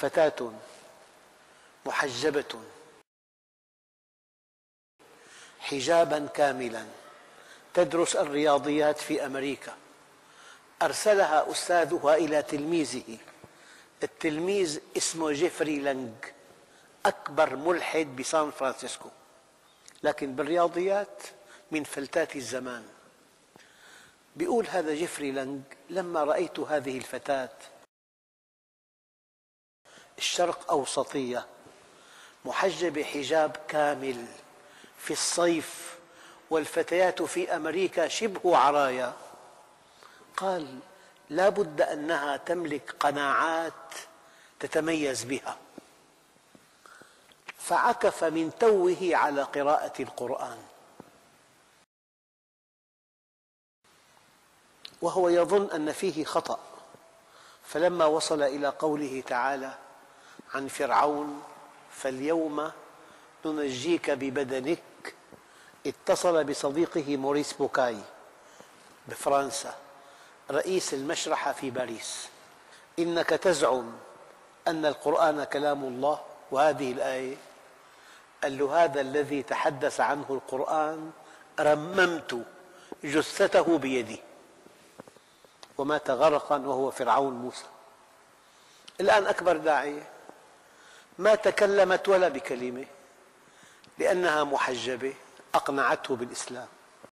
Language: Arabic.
فتاة محجبة. حجابا كاملا تدرس الرياضيات في أمريكا. أرسلها أستاذها إلى تلميذه. التلميذ اسمه جيفري لانج أكبر ملحد بسان فرانسيسكو. لكن بالرياضيات من فلتات الزمان. يقول هذا جيفري لانج لما رأيت هذه الفتاة الشرق أوسطية محجبة حجاب كامل في الصيف والفتيات في أمريكا شبه عرايا. قال لا بد أنها تملك قناعات تتميز بها. فعكف من توه على قراءة القرآن. وهو يظن أن فيه خطأ. فلما وصل إلى قوله تعالى عن فرعون فاليوم ننجيك ببدنك. اتصل بصديقه موريس بوكاي بفرنسا رئيس المشرحة في باريس. إنك تزعم أن القرآن كلام الله وهذه الآية. قال له هذا الذي تحدث عنه القرآن رممت جثته بيدي. ومات غرقا وهو فرعون موسى. الآن أكبر داعية ما تكلمت ولا بكلمة لأنها محجبة أقنعته بالإسلام.